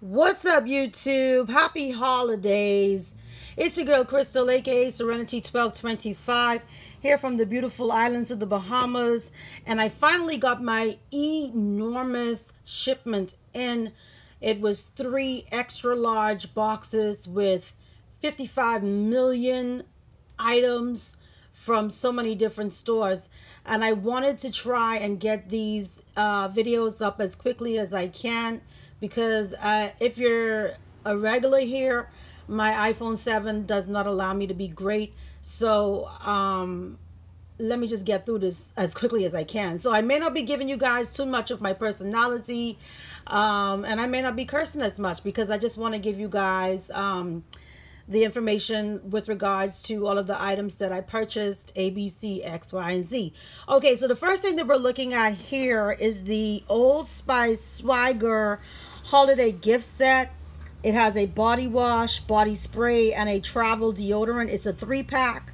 What's up, YouTube? Happy holidays. It's your girl, Crystal, aka Serenity 1225, here from the beautiful islands of the Bahamas. And I finally got my enormous shipment in. It was three extra large boxes with 55 million items from so many different stores and I wanted to try and get these uh, videos up as quickly as I can because uh, if you're a regular here my iPhone 7 does not allow me to be great. So um, let me just get through this as quickly as I can. So I may not be giving you guys too much of my personality um, and I may not be cursing as much because I just want to give you guys um, the information with regards to all of the items that I purchased, A, B, C, X, Y, and Z. Okay, so the first thing that we're looking at here is the Old Spice Swagger Holiday Gift Set. It has a body wash, body spray, and a travel deodorant. It's a three pack,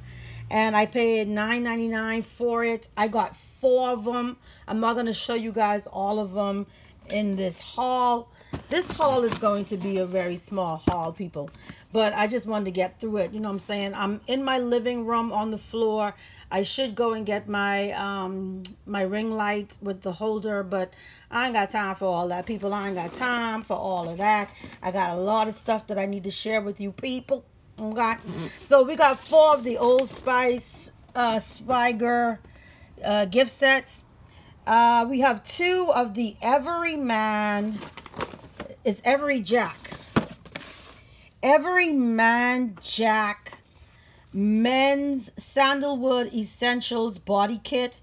and I paid $9.99 for it. I got four of them. I'm not going to show you guys all of them in this haul. This haul is going to be a very small haul, people. But I just wanted to get through it. You know what I'm saying? I'm in my living room on the floor. I should go and get my um, my ring light with the holder, but I ain't got time for all that. People, I ain't got time for all of that. I got a lot of stuff that I need to share with you people. Okay? So we got four of the Old Spice uh, Swagger uh, gift sets. Uh, we have two of the Everyman it's Every Jack. Every Man Jack Men's Sandalwood Essentials Body Kit.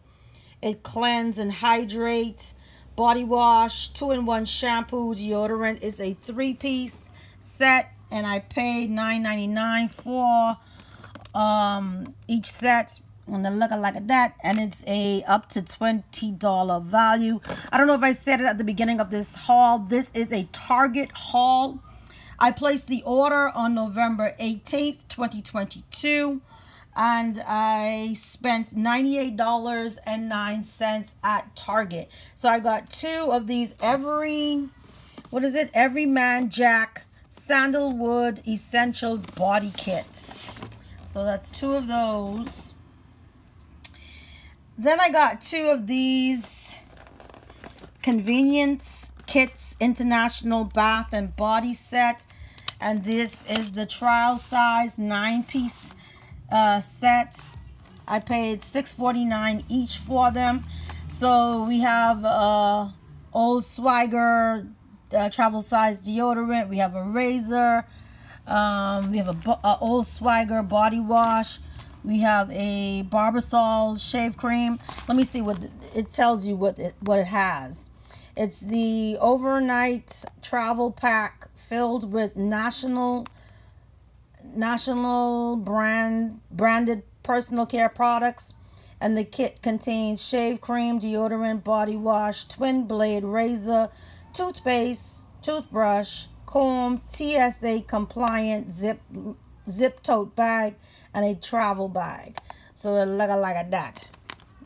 It cleanse and hydrate. Body wash, two-in-one shampoo, deodorant is a three-piece set. And I paid $9.99 for um, each set and the look like that and it's a up to $20 value. I don't know if i said it at the beginning of this haul. This is a target haul. I placed the order on november 18th 2022 and i spent $98.09 at target. So i got two of these every what is it? Every man jack sandalwood essentials body kits. So that's two of those then I got two of these convenience kits international bath and body set. And this is the trial size nine piece uh, set. I paid $6.49 each for them. So we have uh, old swagger uh, travel size deodorant. We have a razor. Um, we have a, a old swagger body wash we have a Barbasol shave cream. Let me see what it tells you what it, what it has. It's the overnight travel pack filled with national national brand branded personal care products and the kit contains shave cream, deodorant, body wash, twin blade razor, toothpaste, toothbrush, comb, TSA compliant zip zip tote bag and a travel bag. So it look like that.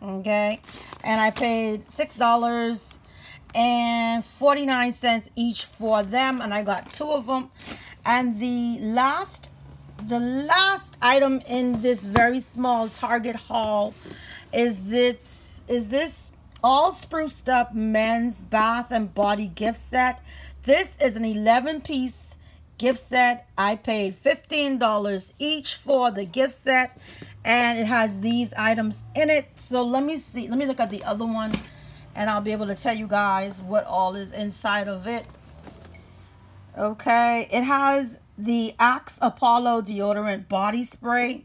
Okay. And I paid $6 and 49 cents each for them. And I got two of them. And the last, the last item in this very small Target haul is this, is this all spruced up men's bath and body gift set. This is an 11 piece gift set. I paid $15 each for the gift set and it has these items in it. So let me see. Let me look at the other one and I'll be able to tell you guys what all is inside of it. Okay. It has the Axe Apollo deodorant body spray.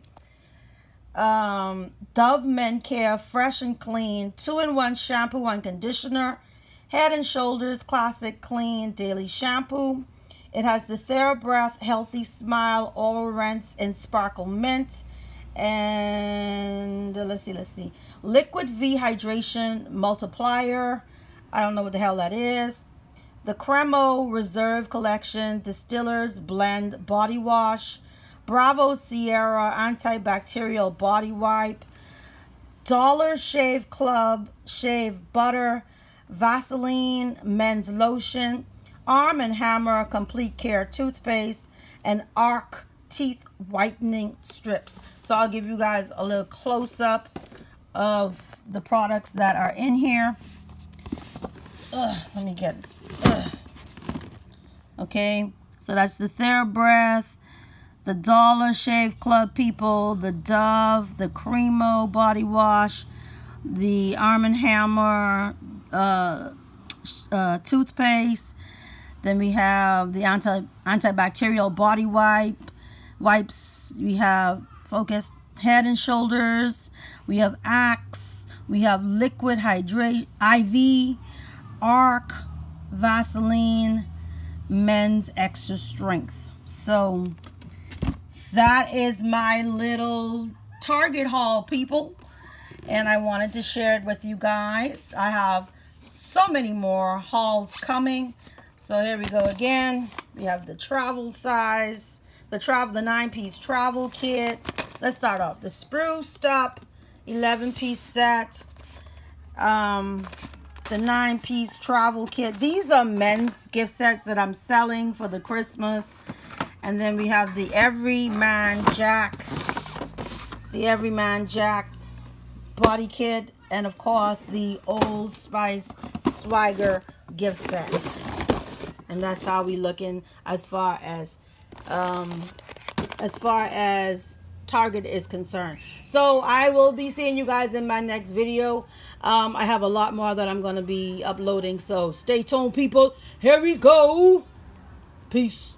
Um, Dove Men Care Fresh and Clean 2-in-1 shampoo and conditioner. Head and Shoulders Classic Clean Daily Shampoo. It has the TheraBreath Healthy Smile Oral Rinse and Sparkle Mint. And uh, let's see, let's see. Liquid V Hydration Multiplier. I don't know what the hell that is. The Cremo Reserve Collection Distillers Blend Body Wash. Bravo Sierra Antibacterial Body Wipe. Dollar Shave Club Shave Butter. Vaseline Men's Lotion. Arm & Hammer Complete Care Toothpaste, and Arc Teeth Whitening Strips. So I'll give you guys a little close-up of the products that are in here. Ugh, let me get ugh. Okay, so that's the TheraBreath, the Dollar Shave Club people, the Dove, the Cremo body wash, the Arm & Hammer uh, uh, toothpaste. Then we have the anti antibacterial body wipe wipes. We have Focus Head and Shoulders. We have Axe. We have Liquid Hydrate IV, Arc, Vaseline, Men's Extra Strength. So that is my little Target haul, people. And I wanted to share it with you guys. I have so many more hauls coming. So here we go again. We have the travel size, the travel, the nine-piece travel kit. Let's start off. The spruced up 11-piece set. Um, the nine-piece travel kit. These are men's gift sets that I'm selling for the Christmas. And then we have the Everyman Jack. The Everyman Jack body kit. And of course, the Old Spice Swagger gift set. And that's how we looking as far as um, as far as Target is concerned. So I will be seeing you guys in my next video. Um, I have a lot more that I'm going to be uploading. So stay tuned, people. Here we go. Peace.